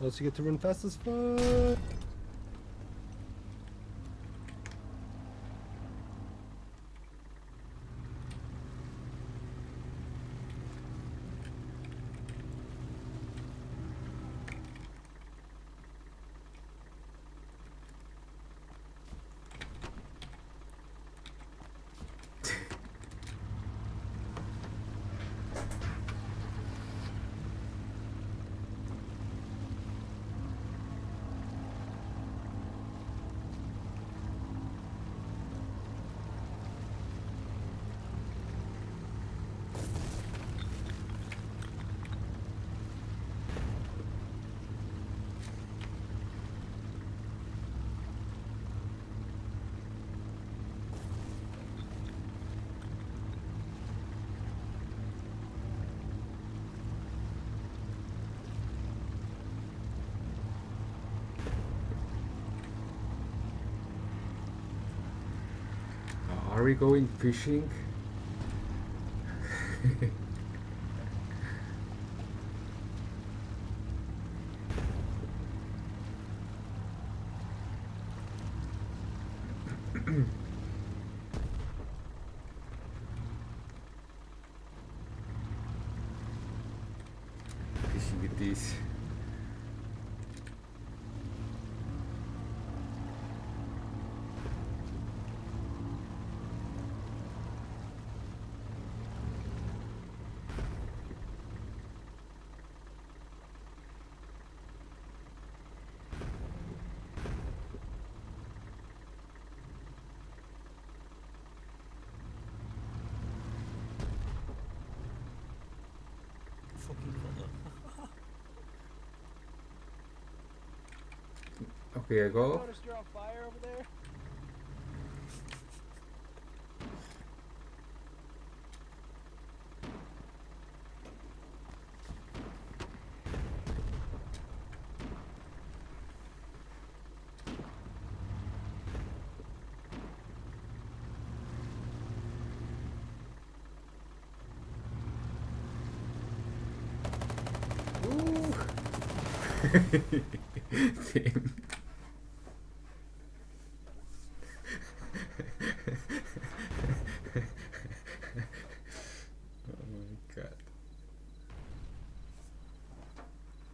Unless you get to run fast as fuck. Are we going fishing? fishing with. Okay, I go. Noticed you're on fire over there? Damn.